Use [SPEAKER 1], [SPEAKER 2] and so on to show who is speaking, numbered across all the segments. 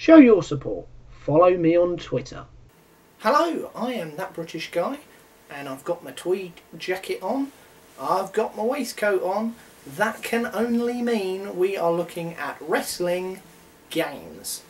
[SPEAKER 1] Show your support. Follow me on Twitter.
[SPEAKER 2] Hello, I am that British guy, and I've got my tweed jacket on. I've got my waistcoat on. That can only mean we are looking at wrestling games.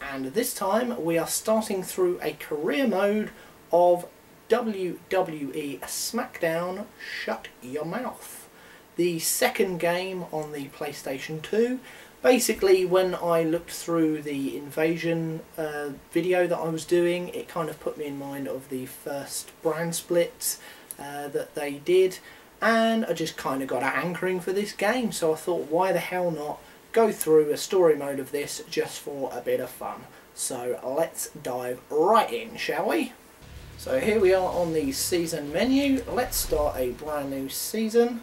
[SPEAKER 2] And this time we are starting through a career mode of WWE SmackDown Shut Your Mouth. The second game on the PlayStation 2 basically when I looked through the invasion uh, video that I was doing it kind of put me in mind of the first brand split uh, that they did and I just kind of got an anchoring for this game so I thought why the hell not go through a story mode of this just for a bit of fun? So let's dive right in shall we? So here we are on the season menu. Let's start a brand new season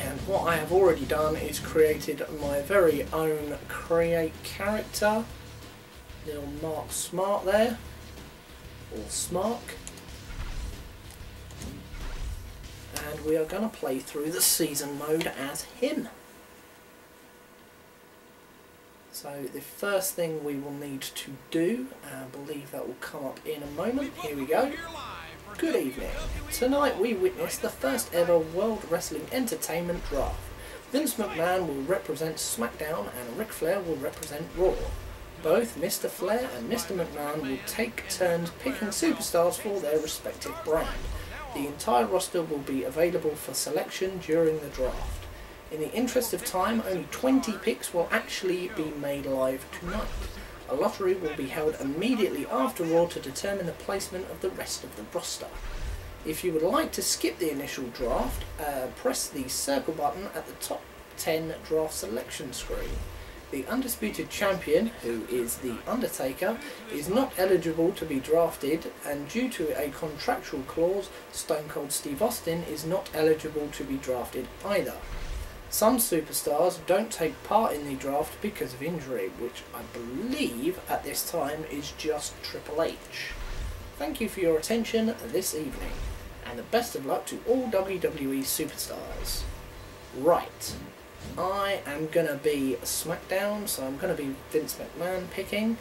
[SPEAKER 2] and what I have already done is created my very own create character. Little Mark Smart there. Or Smark. And we are going to play through the season mode as him. So the first thing we will need to do, I believe that will come up in a moment, here we go. Good evening. Tonight we witness the first ever World Wrestling Entertainment Draft. Vince McMahon will represent SmackDown and Ric Flair will represent Raw. Both Mr. Flair and Mr. McMahon will take turns picking superstars for their respective brand. The entire roster will be available for selection during the draft. In the interest of time, only 20 picks will actually be made live tonight. A lottery will be held immediately after Raw to determine the placement of the rest of the roster. If you would like to skip the initial draft, uh, press the circle button at the top 10 draft selection screen. The undisputed champion, who is The Undertaker, is not eligible to be drafted, and due to a contractual clause, Stone Cold Steve Austin is not eligible to be drafted either. Some superstars don't take part in the draft because of injury, which I believe at this time is just Triple H. Thank you for your attention this evening, and the best of luck to all WWE superstars. Right, I am going to be SmackDown, so I'm going to be Vince McMahon picking.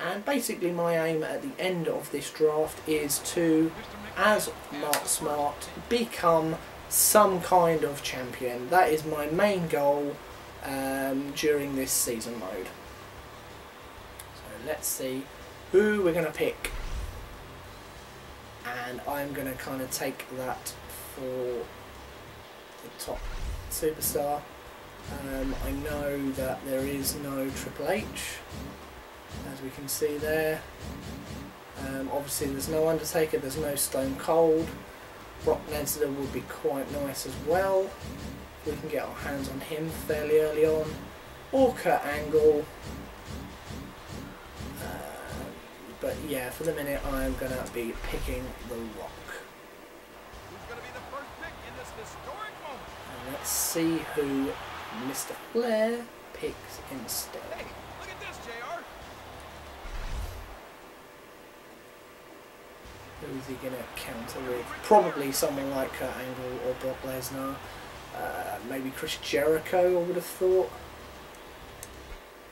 [SPEAKER 2] And basically my aim at the end of this draft is to as Mark Smart become some kind of champion. That is my main goal um, during this season mode. So let's see who we're going to pick. And I'm going to kind of take that for the top superstar. Um, I know that there is no Triple H, as we can see there. Um, obviously there's no Undertaker, there's no Stone Cold. Brock Lesnar would be quite nice as well. We can get our hands on him fairly early on. Or Kurt Angle. Uh, but yeah, for the minute I'm going to be picking The Rock. And let's see who Mr. Flair picks instead. Who's he going to counter with? Probably someone like Kurt Angle or Brock Lesnar. Uh, maybe Chris Jericho, I would have thought.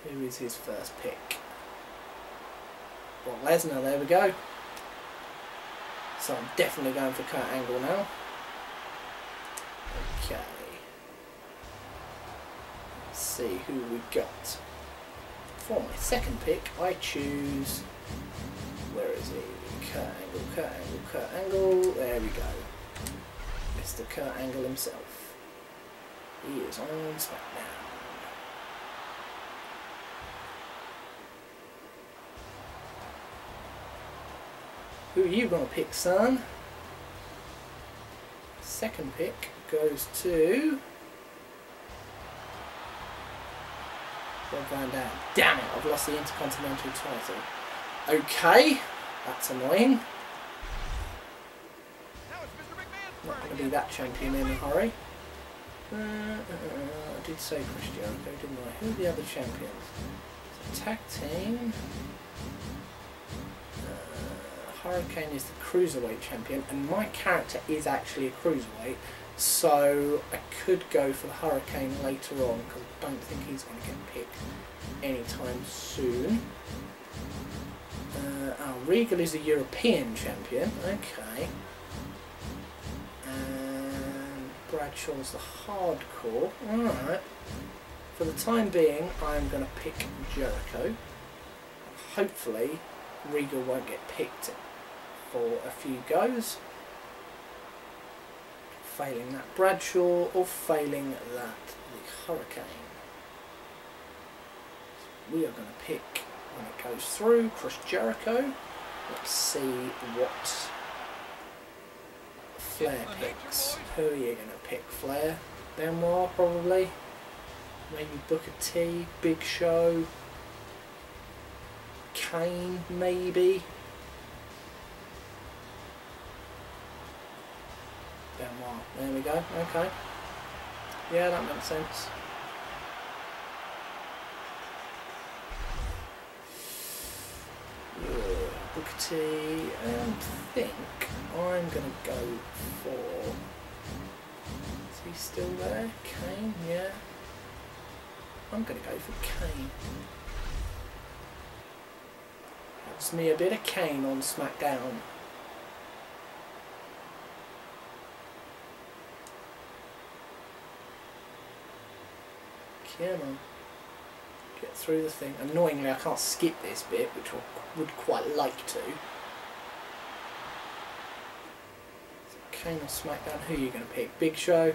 [SPEAKER 2] Who is his first pick? Brock Lesnar, there we go. So I'm definitely going for Kurt Angle now. Okay. Let's see who we got. For my second pick, I choose... Where is he? Kurt Angle, Kurt Angle, Kurt Angle. There we go. Mr. Kurt Angle himself. He is on SmackDown. Who are you going to pick, son? Second pick goes to... Rob Van Dam. Damn it, I've lost the Intercontinental title. Okay. That's annoying. Not going to be that champion in a hurry. Uh, uh, uh, I did say Chris Jericho, didn't I? Who are the other champions? Tag team. Uh, Hurricane is the cruiserweight champion, and my character is actually a cruiserweight. So I could go for the Hurricane later on because I don't think he's going to get picked anytime soon. Uh, oh, Regal is a European champion. Okay. And Bradshaw's the hardcore. Alright. For the time being, I'm going to pick Jericho. Hopefully, Regal won't get picked for a few goes. Failing that Bradshaw or failing that the Hurricane. We are going to pick when it goes through Chris Jericho. Let's see what Flair picks. Who are you going to pick? Flair? Benoit probably? Maybe Booker T? Big Show? Kane maybe? Benoit. There we go. Okay. Yeah, that makes sense. T. And I think I'm going to go for... Is he still there? Kane? Yeah. I'm going to go for Kane. That's me a bit of Kane on SmackDown. Come on. Get through the thing. Annoyingly, I can't skip this bit, which I would quite like to. Kane or SmackDown, who are you going to pick? Big Show?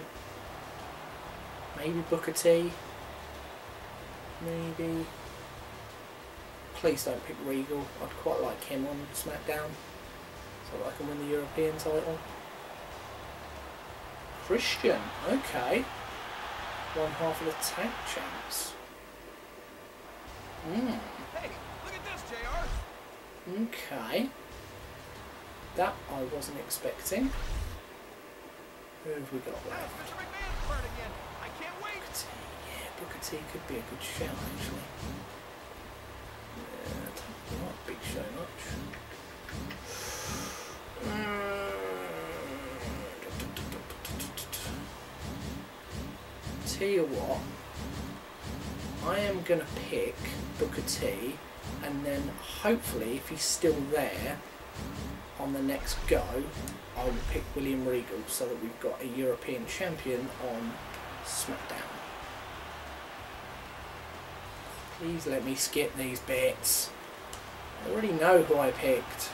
[SPEAKER 2] Maybe Booker T? Maybe... Please don't pick Regal. I'd quite like him on SmackDown. So that I can win the European title. Christian, okay. One half of the tag champs.
[SPEAKER 3] Hey, look at this, JR.
[SPEAKER 2] Okay. That I wasn't expecting. Who have we got left? Booker T. Yeah, Booker T could be a good shout actually. Yeah, don't like Big Show much. Mm. Tell you what, I am gonna pick Booker T, and then hopefully, if he's still there on the next go, I will pick William Regal so that we've got a European champion on SmackDown. Please let me skip these bits. I already know who I picked.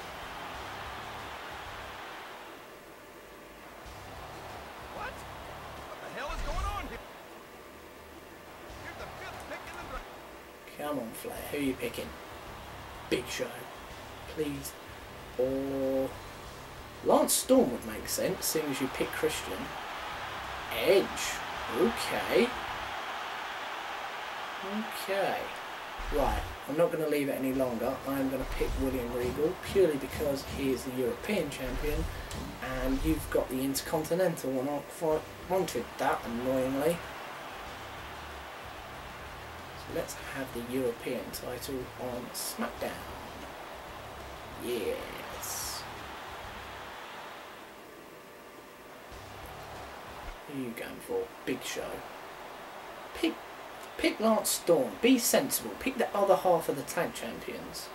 [SPEAKER 3] What? What the hell is going on here? You're the fifth pick in the draft.
[SPEAKER 2] Come on, Flair. Who are you picking? Big Show. Please. Or Lance Storm would make sense, seeing as you pick Christian. Edge. Okay. Okay. Right. I'm not going to leave it any longer. I'm going to pick William Regal purely because he is the European champion and you've got the Intercontinental one. I wanted that annoyingly. Let's have the European title on SmackDown. Yes. Who are you going for? Big Show. Pick, pick Lance Storm. Be sensible. Pick the other half of the tag champions.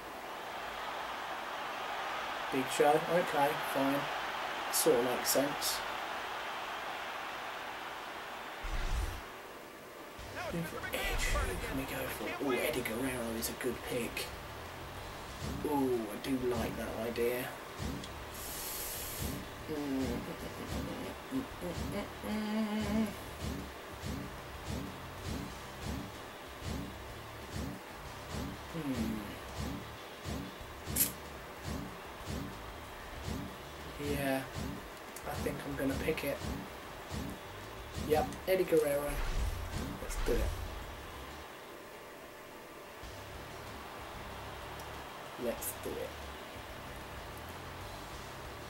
[SPEAKER 2] Big Show. Okay, fine. Sort of makes sense. We go for? Oh. Eddie Guerrero is a good pick. Oh, I do like that idea. Mm. Hmm. Yeah, I think I'm gonna pick it. Yep, Eddie Guerrero. Let's do it. Let's do it.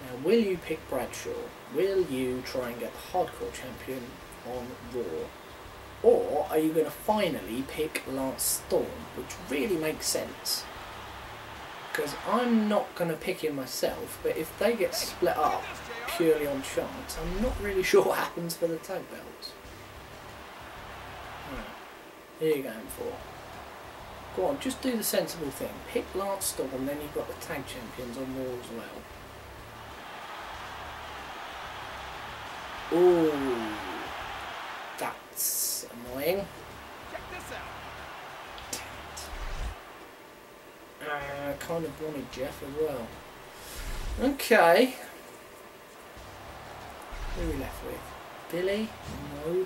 [SPEAKER 2] Now, will you pick Bradshaw? Will you try and get the hardcore champion on Raw? Or are you going to finally pick Lance Storm, which really makes sense? Because I'm not going to pick him myself, but if they get split up, purely on chance. I'm not really sure what happens for the tag belts. Right. Who are you going for? Go on, just do the sensible thing. Pick Lance Storm, and then you've got the tag champions on Raw as well. Ooh, that's annoying.
[SPEAKER 3] Check this out.
[SPEAKER 2] Uh, kind of wanted Jeff as well. Okay. Who are we left with? Billy? No.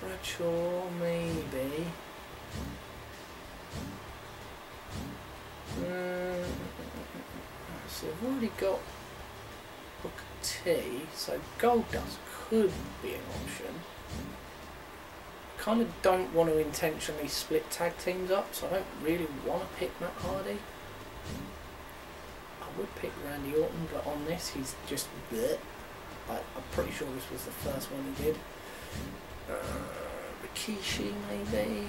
[SPEAKER 2] Bradshaw, maybe. Uh, so I've already got Booker T, so Goldust could be an option kind of don't want to intentionally split tag teams up, so I don't really want to pick Matt Hardy. I would pick Randy Orton, but on this he's just bleh. I'm pretty sure this was the first one he did. Rikishi maybe.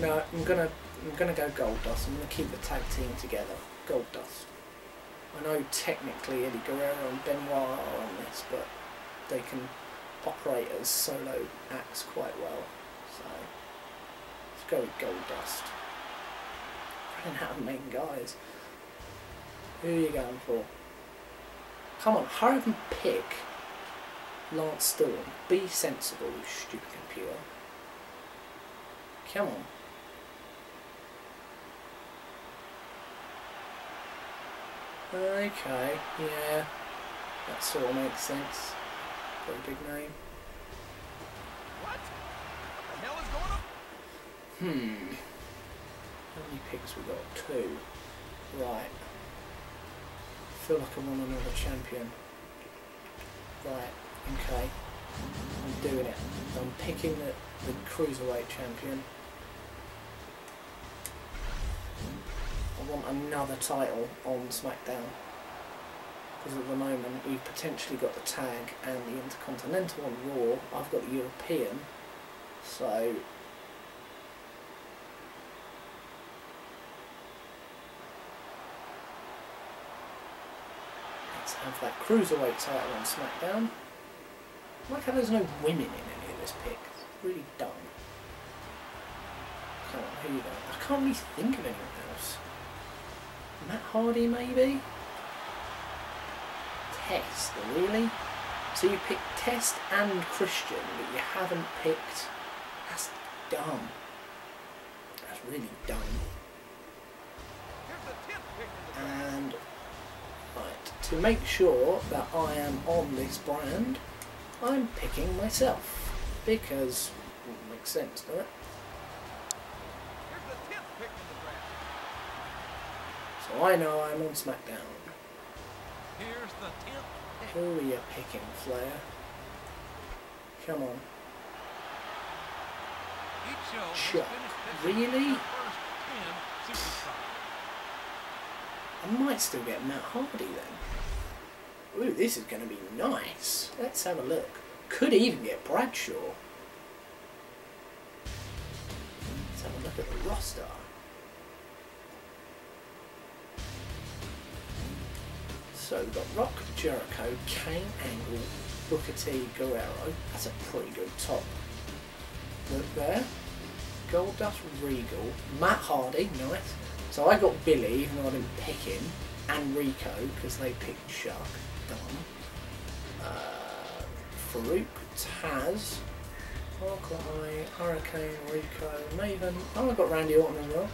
[SPEAKER 2] No, I'm gonna I'm gonna go Goldust. I'm gonna keep the tag team together. Goldust. I know technically Eddie Guerrero and Benoit are on this, but they can operate as solo acts quite well. So let's go with Goldust. Out of main guys. Who are you going for? Come on, hurry up and pick Lance Storm. Be sensible, you stupid computer. Come on. Okay, yeah, that sort of makes sense. Got a big name.
[SPEAKER 3] What? What the hell is going on?
[SPEAKER 2] Hmm. How many picks we got? Two. Right. feel like I want another champion. Right, okay. I'm doing it. I'm picking the, the cruiserweight champion. I want another title on SmackDown. Because at the moment you've potentially got the tag and the Intercontinental on Raw. I've got the European. So let's have that cruiserweight title on SmackDown. I like how there's no women in any of this pick. It's really dumb. Come on, who you got? I can't really think of anyone else. Matt Hardy, maybe? Test, really? So you picked Test and Christian, but you haven't picked. That's dumb. That's really dumb.
[SPEAKER 3] Here's the tenth pick in the draft.
[SPEAKER 2] And to make sure that I am on this brand, I'm picking myself because it makes sense, doesn't it?
[SPEAKER 3] Here's the tenth pick in the draft.
[SPEAKER 2] So I know I'm on SmackDown.
[SPEAKER 3] Here's the tenth pick.
[SPEAKER 2] Who are you picking, Flair? Come on. Chuck, really?
[SPEAKER 3] the first ten superstars.
[SPEAKER 2] I might still get Matt Hardy then. Ooh, this is going to be nice. Let's have a look. Could even get Bradshaw. Let's have a look at the roster. So we've got Rock, Jericho, Kane, Angle, Booker T, Guerrero. That's a pretty good top. Look there. Goldust, Regal, Matt Hardy, nice. So I got Billy, even though I didn't pick him, and Rico because they picked Chuck. Done. Uh, Farouk, Taz, Hawkeye, Hurricane, Rico, Maven. Oh, I got Randy Orton as well.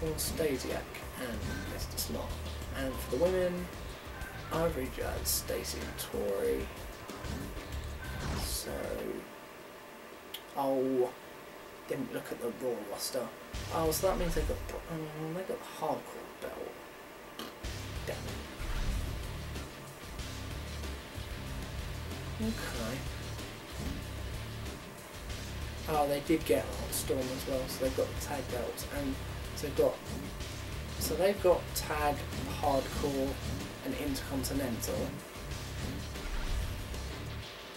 [SPEAKER 2] Shawn Stasiak and Mr. Slot. And for the women, Ivory Jazz, Stacey and Tori. So, oh, didn't look at the Raw roster. Oh, so that means they got um, they got hardcore belt. Damn it. Okay. Oh, they did get Storm as well, so they've got the tag belts, and so they've got so they've got tag, hardcore, and intercontinental.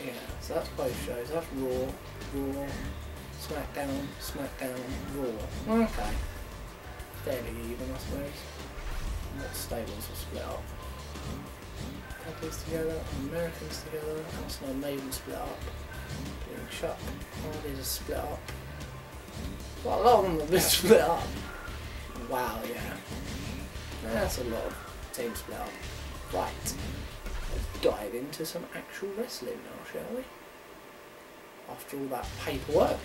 [SPEAKER 2] Yeah, so that's both shows. That's Raw, Raw, SmackDown, SmackDown, Raw. Okay. Fairly even, I suppose. What stables are split up? Dudleys together, and Americans together, Arsenal and Maiden split up. Doing All these are split up. Well, a lot of them have been split up. Wow, yeah. That's a lot of teams split up. Right. Let's dive into some actual wrestling now, shall we? After all that paperwork.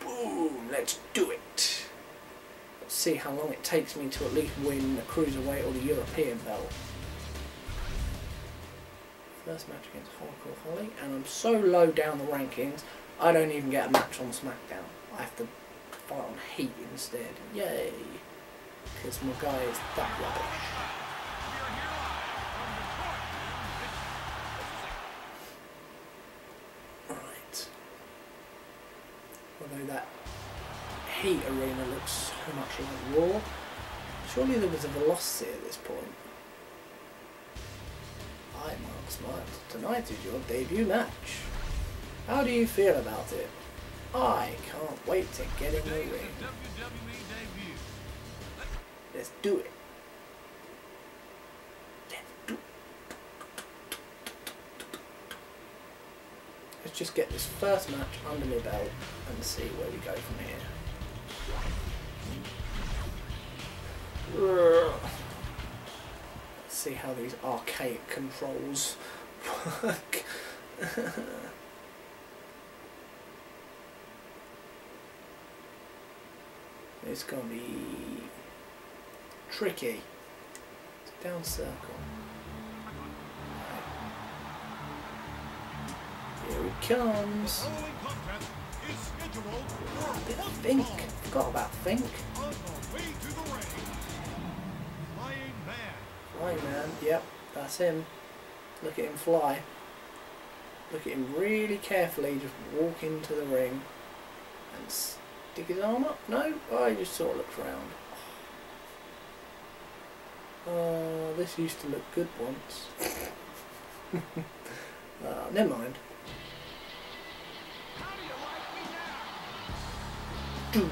[SPEAKER 2] Boom, let's do it. See how long it takes me to at least win the Cruiserweight or the European belt. First match against Hardcore Holly, and I'm so low down the rankings, I don't even get a match on SmackDown. I have to fight on Heat instead. Yay! Because my guy is that rubbish. Although that Heat arena looks so much like Raw, surely there was a velocity at this point. Hi, Mark Smart. Tonight is your debut match. How do you feel about it? I can't wait to get in the ring. Let's do it. Let's do it. Let's just get this first match under my belt and see where we go from here. Let's see how these archaic controls work. it's gonna be tricky. It's down circle. Here it comes.
[SPEAKER 3] Following contest is
[SPEAKER 2] Bit of Fink. Forgot about Fink.
[SPEAKER 3] On the way to the ring. Flying Man.
[SPEAKER 2] Flying man. Yep, that's him. Look at him fly. Look at him really carefully just walk into the ring and stick his arm up. No? Oh, he just sort of looks around. Uh, this used to look good once. uh, never mind. Those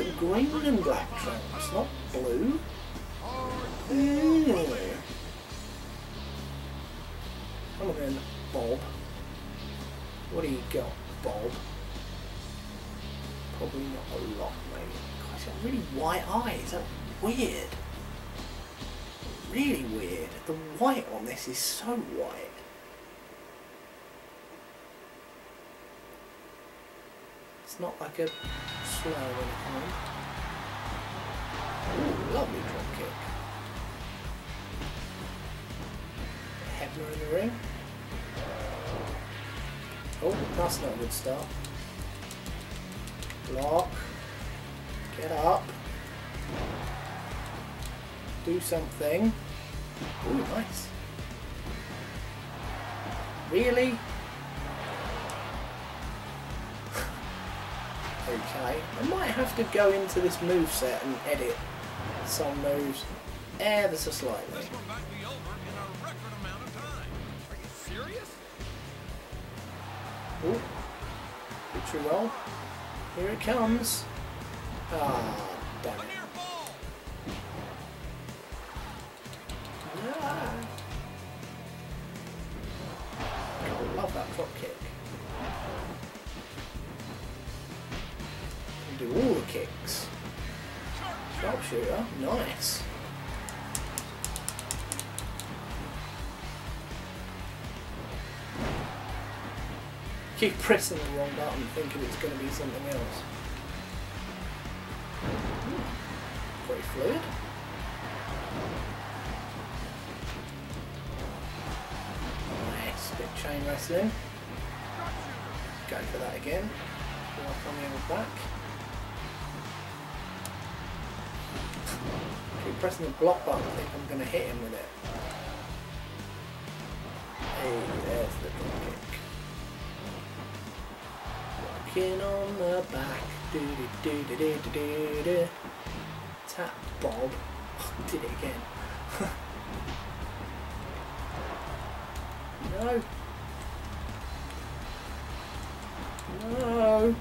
[SPEAKER 2] are green and black trunks, not blue. Mm. Come on then, Bob. What do you got, Bob? Probably not a lot. God, he's got really white eyes. That's weird. Really weird. The white on this is so white. It's not like a slow anything. Ooh, lovely drop kick. Hebner in the ring. Oh, that's not a good start. Block. Get up. Do something. Ooh, nice. Really? Okay, I might have to go into this move set and edit some moves ever so slightly.
[SPEAKER 3] Ooh. Did you
[SPEAKER 2] well? Here it comes. Ah. Keep pressing the wrong button thinking it's going to be something else. Hmm, Pretty fluid. Nice, bit chain wrestling. Go for that again. Walk on the other back. Keep pressing the block button, I think I'm going to hit him with it. Hey, there's the kick. Walking on the back. Do do do do do do do. Tap Bob. Oh, did it again. no. No.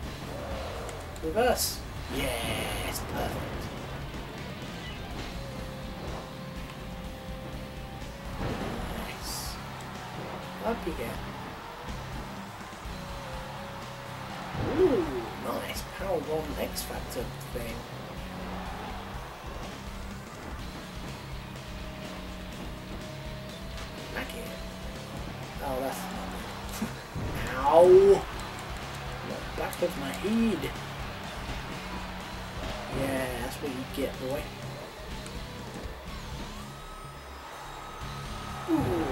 [SPEAKER 2] Reverse. Yes, perfect. Nice. Up you get. Power One X Factor thing. Back here. Oh, that's not. Ow! The back of my head. Yeah, that's what you get, boy. Ooh,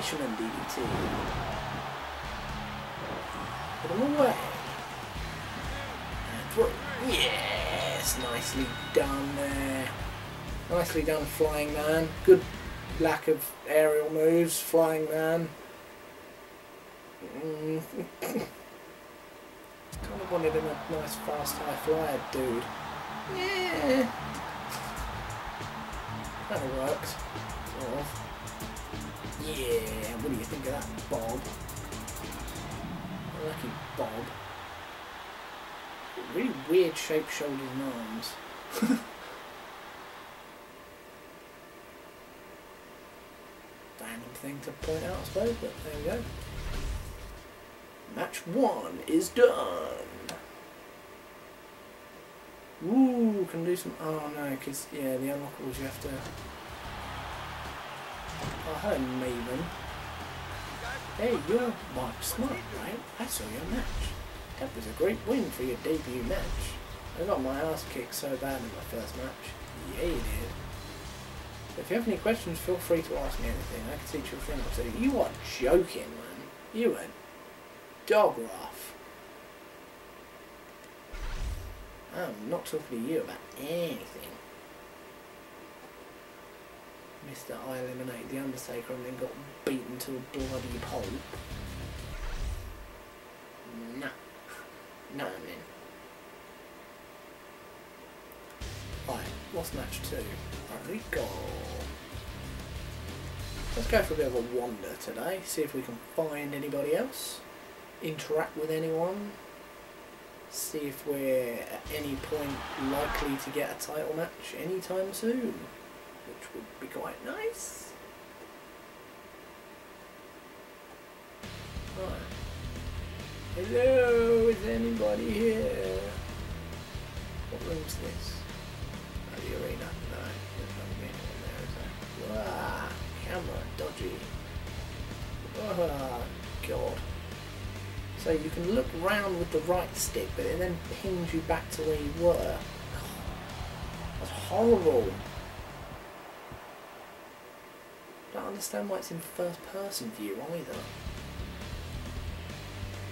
[SPEAKER 2] fisherman DDT. Put him away. And through. Yes, nicely done there. Nicely done, flying man. Good lack of aerial moves, flying man. Mm. kind of wanted him a nice fast high flyer dude. Yeah. That worked. Yeah, what do you think of that, Bob? Lucky Bob. Really weird shaped shoulders and arms. Random thing to point out, I suppose, but there we go. Match one is done. Ooh, can do some. Oh no, because yeah, the unlockables you have to. Oh, hello, Maven. Hey, you're Mark Smart, right? I saw your match. That was a great win for your debut match. I got my ass kicked so bad in my first match. Yeah, you did. If you have any questions, feel free to ask me anything. I can teach you a thing or two. You are joking, man. You are dog rough. I'm not talking to you about anything. Mr. I eliminate the Undertaker and then got beaten to a bloody pulp. Nah. Nah, man. Right, what's match two? Right, we go. Let's go for a bit of a wander today, see if we can find anybody else, interact with anyone, see if we're at any point likely to get a title match anytime soon, which would be quite nice. Right. Hello, is anybody here? What room's this? Oh, the arena. No, there's not be anyone there, is there? Wah, camera, dodgy. Oh, God. So you can look round with the right stick, but it then pings you back to where you were. That's horrible. I don't understand why it's in first person view either.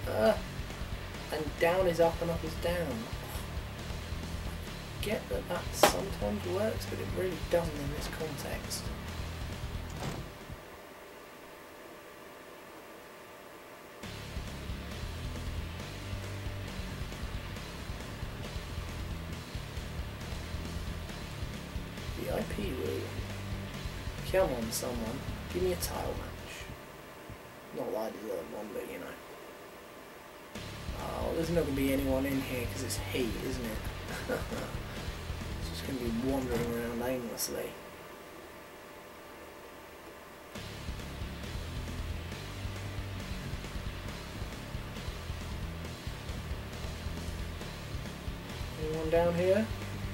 [SPEAKER 2] Uh, and down is up and up is down. Get that that sometimes works, but it really doesn't in this context. On, someone. Give me a title match. Not that I deserve one, but you know. Oh, there's not going to be anyone in here because it's heat, isn't it? it's just going to be wandering around aimlessly. Anyone down here?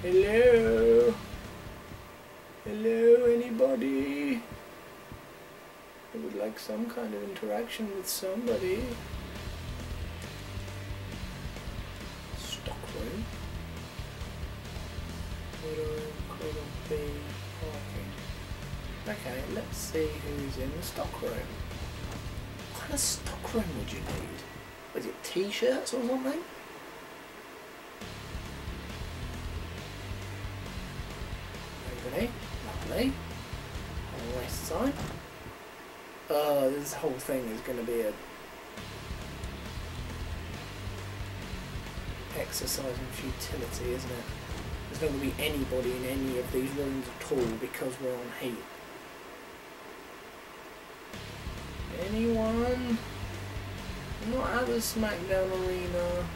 [SPEAKER 2] Hello? Hello, anybody? Like some kind of interaction with somebody. Stock room. Middle Cradle B parking. Okay, let's see who's in the stockroom. What kind of stockroom would you need? Was it t-shirts or something? Nobody. Lovely. On the west side. Oh, this whole thing is going to be a exercise in futility, isn't it? There's not going to be anybody in any of these rooms at all because we're on heat. Anyone? I'm not at the SmackDown arena.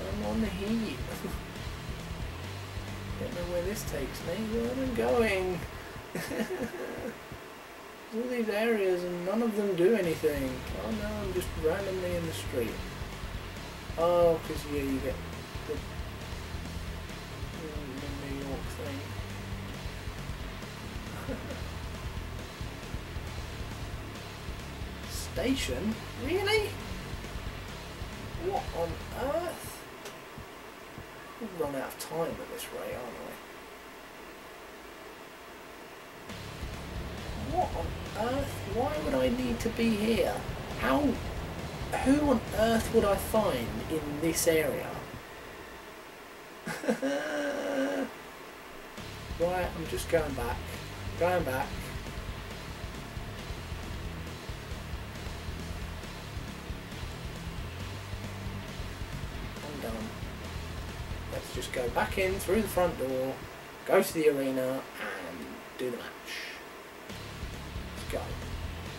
[SPEAKER 2] I'm on the heat. Don't know where this takes me. Where am I going? All these areas and none of them do anything. Oh no, I'm just randomly in the street. Oh, because yeah, you get the, the New York thing. Station? Really? What on earth? We'll run out of time at this rate, aren't we? What on earth? Why would I need to be here? How? Who on earth would I find in this area? right, I'm just going back. Going back. I'm done. Let's just go back in through the front door, go to the arena, and do the match.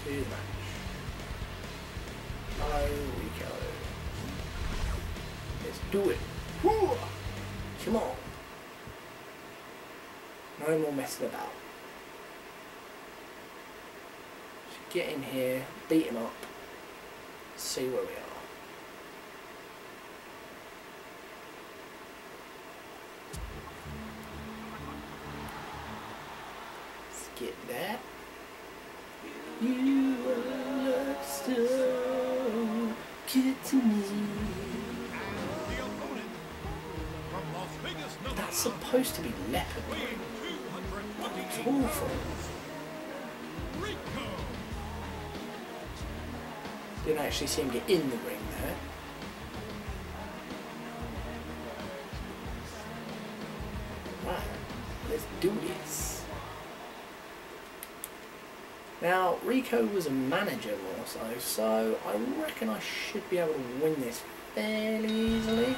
[SPEAKER 2] The match. Oh, we. Let's do it. Woo! Come on. No more messing about. Just get in here, beat him up, see where we are. Get that. Supposed to be leopard. It's awful. Didn't actually see him get in the ring there. Right, let's do this. Now, Rico was a manager more so, so I reckon I should be able to win this fairly easily.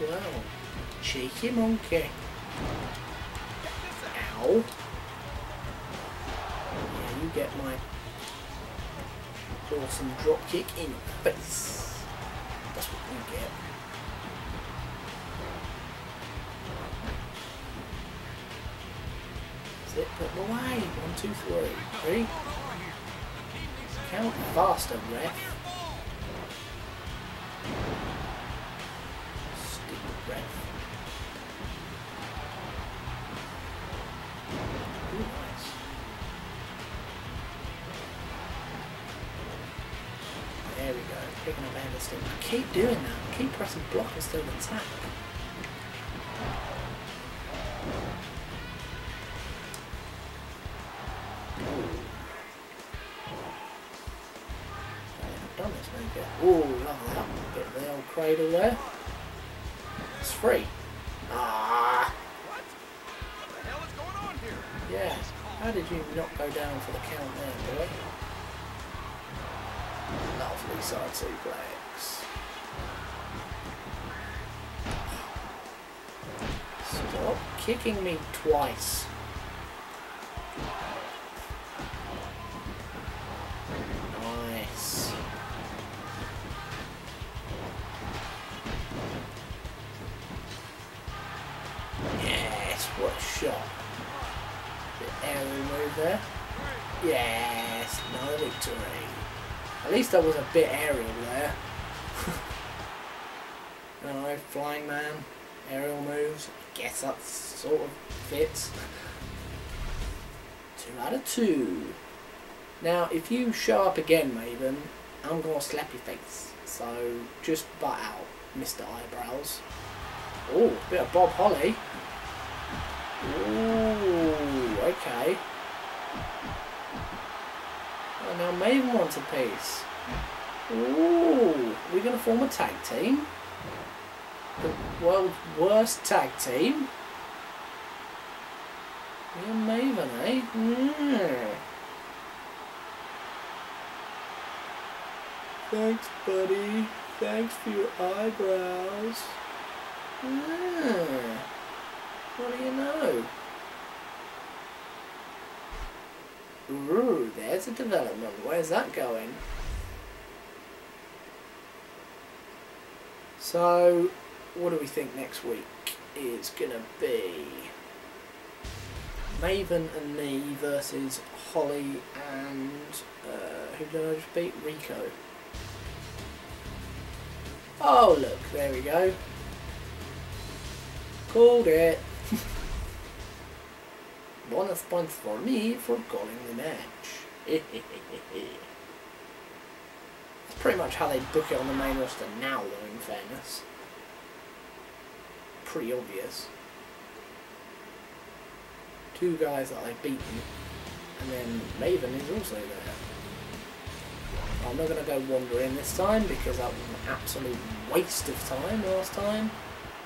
[SPEAKER 2] Well. Cheeky monkey. Ow. Yeah, you get my awesome drop kick in your face. That's what you get. That's it, away. One, two, three. Ready? Count faster, ref. Move yet. Ooh, love that. Bit of the old cradle there. It's free. Ah,
[SPEAKER 3] What? What the hell is going on here?
[SPEAKER 2] yeah. How did you not go down for the count there, boy? Lovely side suplex. Kicking me twice. Nice. Yes, what a shot. Bit aerial move there. Yes, another victory. At least I was a bit aerial there. Alright, flying man, aerial moves. I guess that sort of fits. Two out of two. Now, if you show up again, Maven, I'm gonna slap your face. So just butt out, Mr. Eyebrows. Oh, bit of Bob Holly. Ooh, okay. Oh, now Maven wants a piece. Ooh, we're gonna form a tag team. The world's worst tag team. You're Maven, eh? Thanks, buddy. Thanks for your eyebrows. What do you know? Ooh, there's a development. Where's that going? So, what do we think next week is gonna be? Maven and me versus Holly and uh, who did I just beat? Rico. Oh look, there we go. Called it. Bonus points for me for calling the match. That's pretty much how they book it on the main roster now though, in fairness. Pretty obvious. Two guys that I've beaten, and then Maven is also there. I'm not going to go wandering this time because that was an absolute waste of time last time.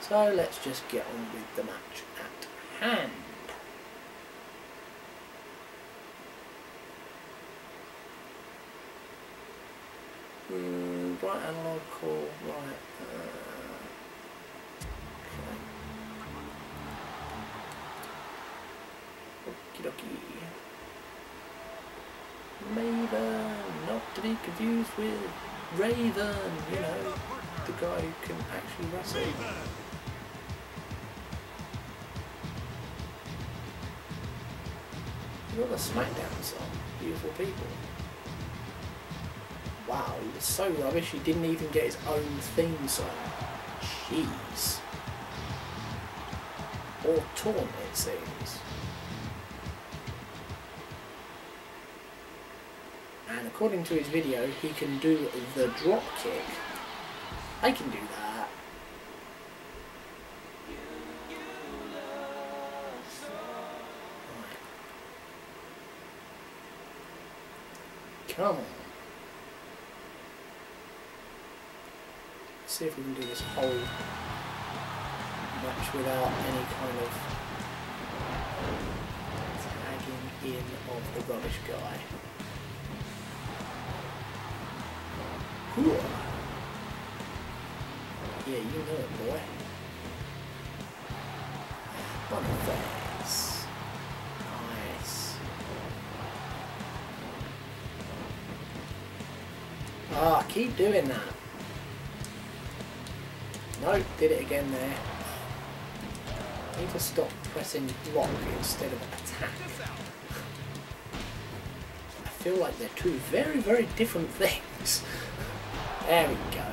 [SPEAKER 2] So let's just get on with the match at hand. Mm, right analog call, right. Okie dokie. Maven, not to be confused with Raven, you know, the guy who can actually wrestle. You got the SmackDown song, Beautiful People. Wow, he was so rubbish he didn't even get his own theme song. Jeez. Or torn, it seems. And according to his video, he can do the drop kick. I can do that. Come on. See if we can do this whole match without any kind of tagging in of the rubbish guy. Yeah, you know it, boy. Boniface. Nice. Ah, keep doing that. No, did it again there. Need to stop pressing block instead of attack. I feel like they're two very, very different things. There we go,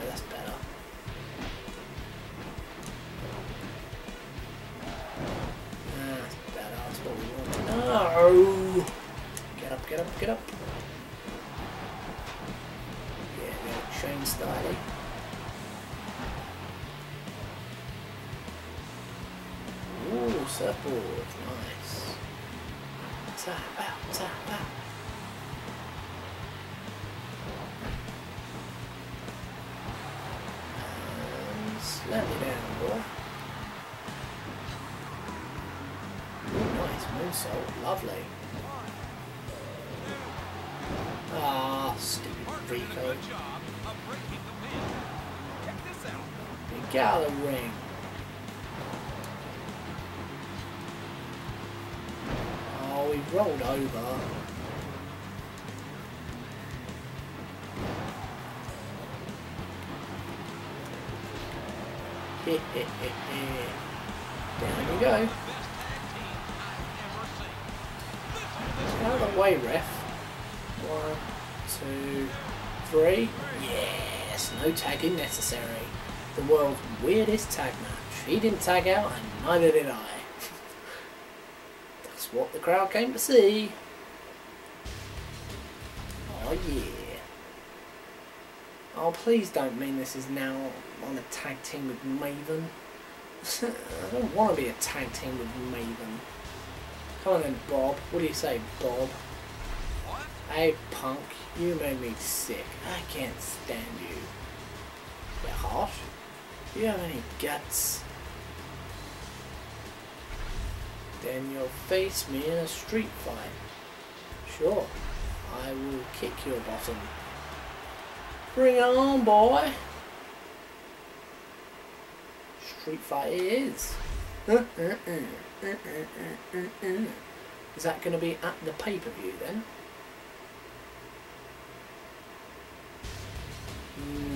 [SPEAKER 2] Eh, eh, eh, Down we go. Out of the way, ref. One, two, three. Yes, no tagging necessary. The world's weirdest tag match. He didn't tag out, and neither did I. That's what the crowd came to see. Oh, please don't mean this is now on a tag team with Maven. I don't want to be a tag team with Maven. Come on then, Bob. What do you say, Bob?
[SPEAKER 3] What?
[SPEAKER 2] Hey, punk. You made me sick. I can't stand you. You're harsh. Do you have any guts? Then you'll face me in a street fight. Sure. I will kick your bottom. Bring it on, boy. Street fight is. Is that going to be at the pay-per-view then?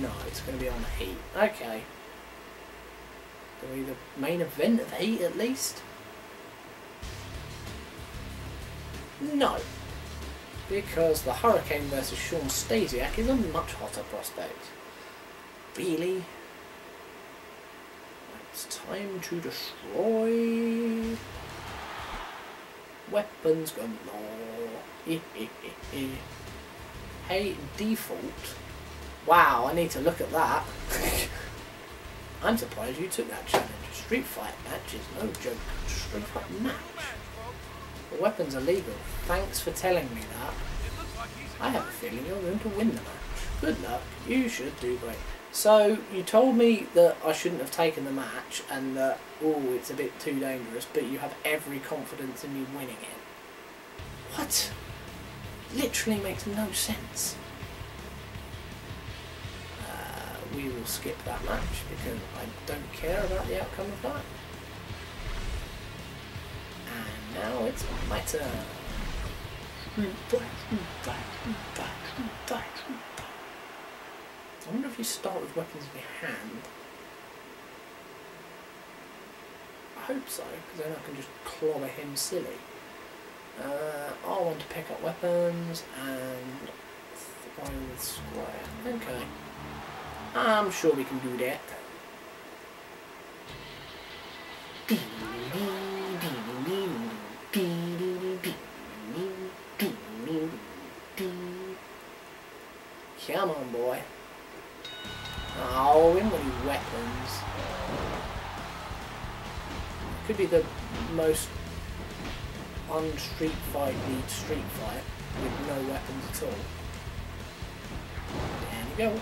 [SPEAKER 2] No, it's going to be on Heat. Okay. Going to be the main event of Heat at least? No. Because the Hurricane versus Shawn Stasiak is a much hotter prospect. Really? It's time to destroy weapons galore. hey, default. Wow, I need to look at that. I'm surprised you took that challenge. Street fight match is no joke. Street fight match. The weapons are legal. Thanks for telling me that. I have a feeling you're going to win the match. Good luck. You should do great. So, you told me that I shouldn't have taken the match and that, oh, it's a bit too dangerous, but you have every confidence in me winning it. What? Literally makes no sense. Uh, we will skip that match because I don't care about the outcome of that. And now it's my turn. I wonder if you start with weapons in your hand. I hope so, because then I can just clobber him silly. Uh, I want to pick up weapons and square. Okay. I'm sure we can do that. Could be the most un-street fight lead street fight with no weapons at all. There we go.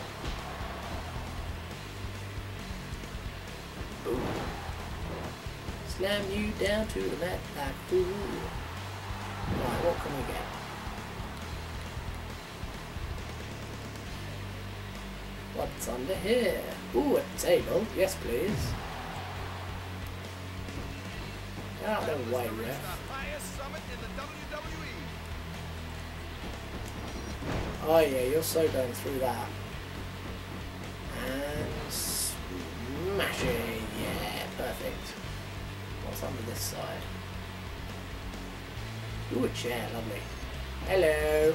[SPEAKER 2] Boom. Slam you down to the mat like fool. Right, what can we get? What's under here? Ooh, a table. Yes, please. Out of the way,
[SPEAKER 3] the
[SPEAKER 2] ref.
[SPEAKER 3] highest summit in the WWE.
[SPEAKER 2] Oh yeah, you're so going through that. And smash it. Yeah, perfect. What's under this side? Ooh, a chair. Lovely. Hello.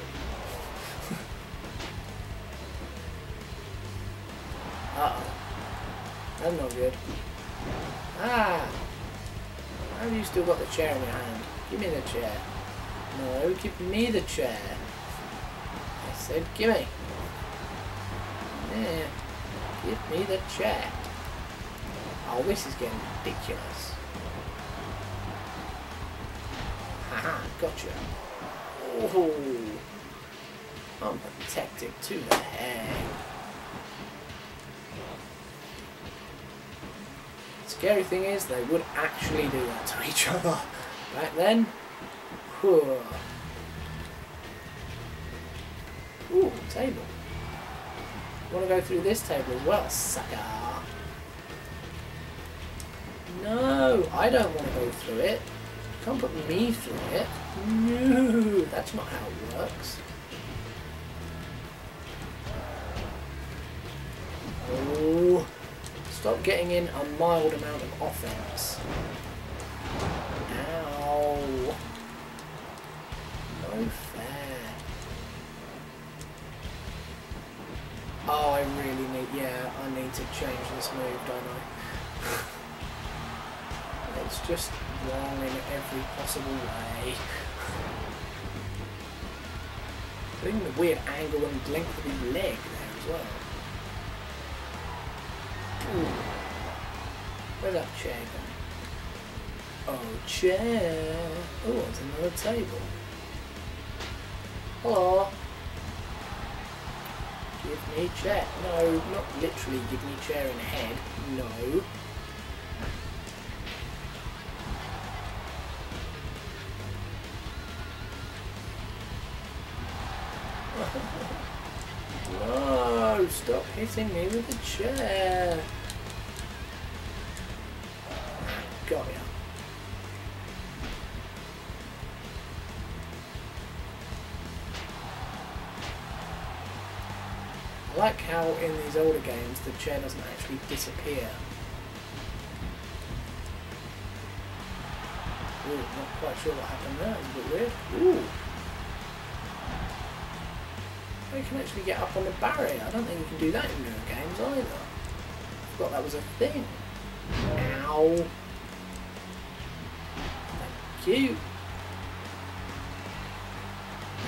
[SPEAKER 2] Uh-oh. That's not good. Still got the chair in your hand? Give me the chair. No, give me the chair. I said gimme. Yeah. Give me the chair. Oh, this is getting ridiculous. Haha, gotcha. Oh, I'm protected to the head. Scary thing is, they would actually do that to each other. Back then, whew. Ooh, table. Want to go through this table as well, sucker? No, I don't want to go through it. Can't put me through it. No, that's not how it works. Oh, stop getting in a mild amount of offense. Ow. No fair. Oh, I really need, yeah, I need to change this move, don't I? it's just wrong in every possible way. Putting the weird angle and length of his leg there as well. Ooh. Where's that chair gone? Oh, chair. Oh, there's another table. Hello. Give me chair. No, not literally give me chair the head. No. No, stop hitting me with the chair. In these older games the chair doesn't actually disappear. Ooh, not quite sure what happened there. It's a bit weird. Ooh. Oh, you can actually get up on the barrier. I don't think you can do that in newer games either. I forgot that was a thing. Ow. Thank you.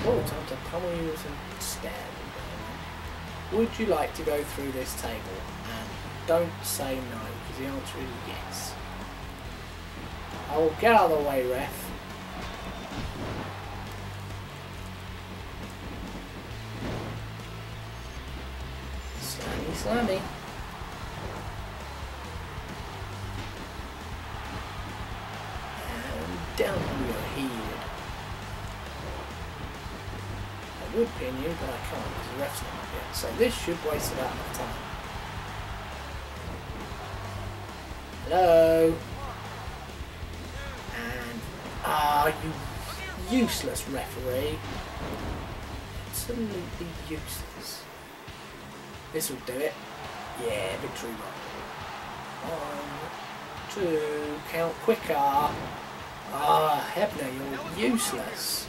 [SPEAKER 2] Oh, time to pummel you with some stab. Would you like to go through this table? And don't say no, because the answer is yes. Oh, get out of the way, ref. Slammy, slammy. And down your head. I would pin you, but I can't because the ref's not here. So this should waste about enough time. Hello? And ah, you useless referee. Absolutely useless. This will do it. Yeah, victory roll. One, two, count quicker. Ah, Hebner, you're useless.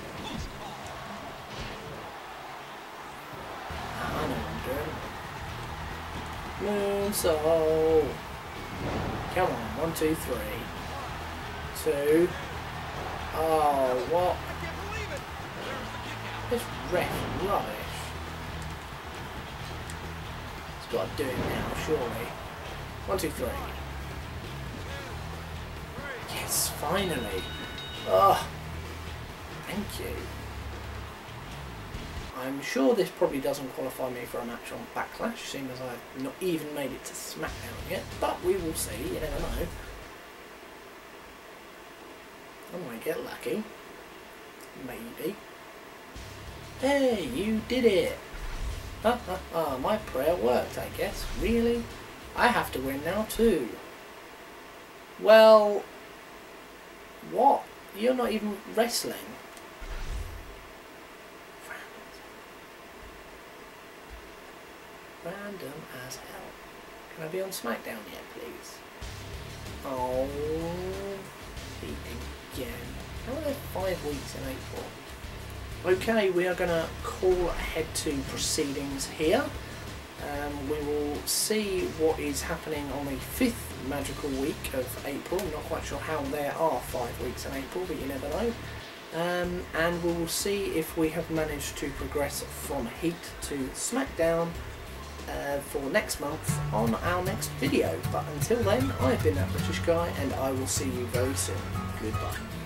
[SPEAKER 2] Ah, I know what Moonsault. Come on, one, two, three. Two. Oh, what? This ref rubbish. It's got to do it now, surely. One, two, three. Yes, finally. Oh, thank you. I'm sure this probably doesn't qualify me for a match on Backlash, seeing as I've not even made it to SmackDown yet, but we will see, you never know. I might get lucky. Maybe. Hey, you did it! Ha ha ha, my prayer worked, I guess. Really? I have to win now too. Well, what? You're not even wrestling. Random as hell. Can I be on SmackDown yet, please? Oh, again. How are there five weeks in April? Okay, we are going to call ahead to proceedings here. Um, we will see what is happening on the fifth magical week of April. I'm not quite sure how there are five weeks in April, but you never know. Um, and we will see if we have managed to progress from Heat to SmackDown uh, for next month on our next video. But until then, I've been that British guy, and I will see you very soon. Goodbye.